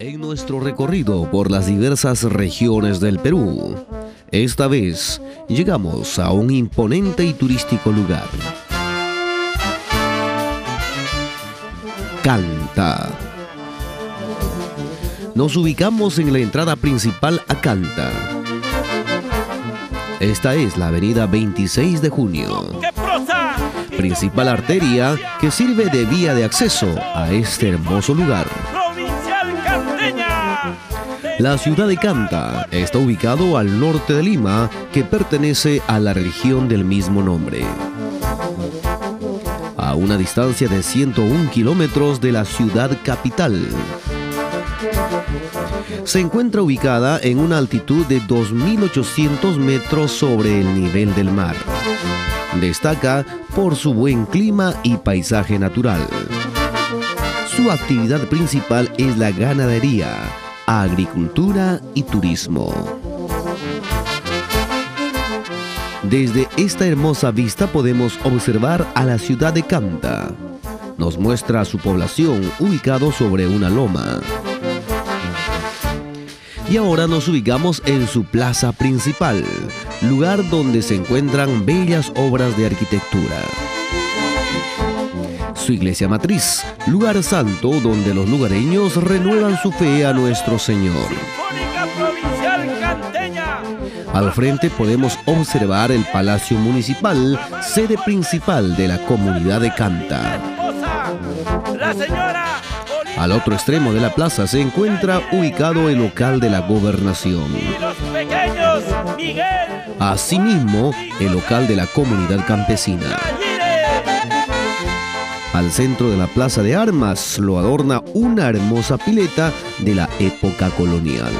En nuestro recorrido por las diversas regiones del Perú, esta vez llegamos a un imponente y turístico lugar. Canta. Nos ubicamos en la entrada principal a Canta. Esta es la avenida 26 de junio, principal arteria que sirve de vía de acceso a este hermoso lugar. La ciudad de Canta está ubicado al norte de Lima, que pertenece a la región del mismo nombre. A una distancia de 101 kilómetros de la ciudad capital. Se encuentra ubicada en una altitud de 2.800 metros sobre el nivel del mar. Destaca por su buen clima y paisaje natural. Actividad principal es la ganadería, agricultura y turismo. Desde esta hermosa vista podemos observar a la ciudad de Canta. Nos muestra su población ubicado sobre una loma. Y ahora nos ubicamos en su plaza principal, lugar donde se encuentran bellas obras de arquitectura su iglesia matriz, lugar santo donde los lugareños renuevan su fe a nuestro Señor. Al frente podemos observar el Palacio Municipal, sede principal de la comunidad de Canta. Al otro extremo de la plaza se encuentra ubicado el local de la gobernación. Asimismo, el local de la comunidad campesina. Al centro de la Plaza de Armas lo adorna una hermosa pileta de la época colonial.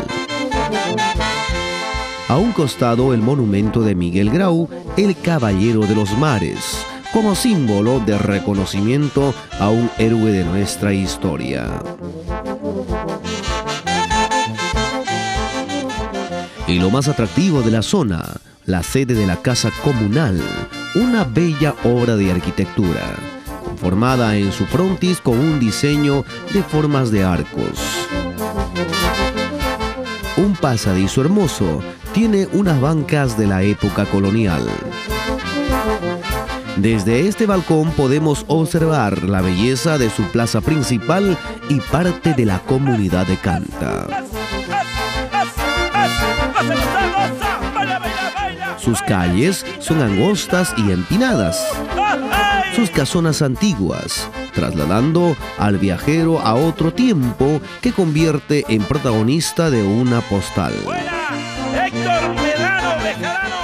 A un costado el monumento de Miguel Grau, el Caballero de los Mares, como símbolo de reconocimiento a un héroe de nuestra historia. Y lo más atractivo de la zona, la sede de la Casa Comunal, una bella obra de arquitectura formada en su frontis con un diseño de formas de arcos. Un pasadizo hermoso tiene unas bancas de la época colonial. Desde este balcón podemos observar la belleza de su plaza principal y parte de la comunidad de Canta. Sus calles son angostas y empinadas sus casonas antiguas, trasladando al viajero a otro tiempo que convierte en protagonista de una postal.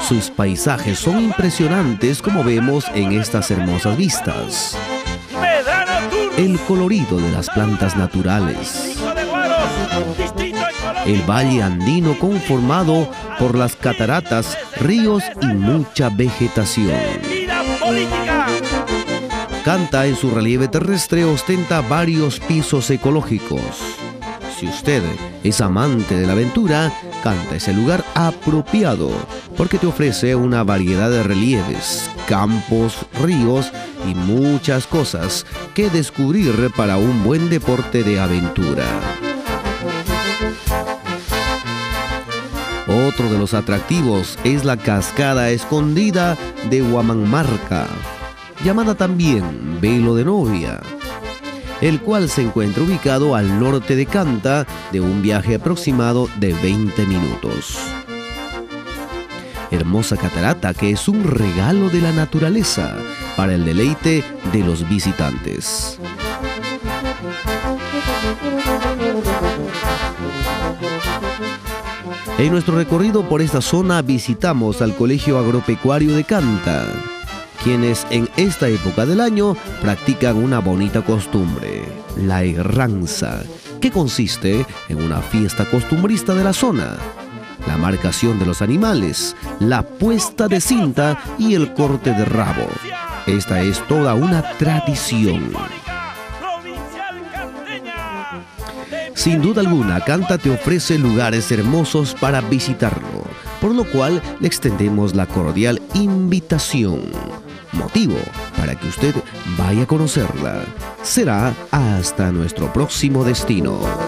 Sus paisajes son impresionantes como vemos en estas hermosas vistas. El colorido de las plantas naturales. El valle andino conformado por las cataratas, ríos y mucha vegetación. Canta en su relieve terrestre ostenta varios pisos ecológicos. Si usted es amante de la aventura, Canta es el lugar apropiado porque te ofrece una variedad de relieves, campos, ríos y muchas cosas que descubrir para un buen deporte de aventura. Otro de los atractivos es la cascada escondida de Huamanmarca llamada también Velo de Novia, el cual se encuentra ubicado al norte de Canta de un viaje aproximado de 20 minutos. Hermosa catarata que es un regalo de la naturaleza para el deleite de los visitantes. En nuestro recorrido por esta zona visitamos al Colegio Agropecuario de Canta, quienes en esta época del año practican una bonita costumbre, la herranza, que consiste en una fiesta costumbrista de la zona, la marcación de los animales, la puesta de cinta y el corte de rabo. Esta es toda una tradición. Sin duda alguna, Canta te ofrece lugares hermosos para visitarlo, por lo cual le extendemos la cordial invitación motivo para que usted vaya a conocerla. Será hasta nuestro próximo destino.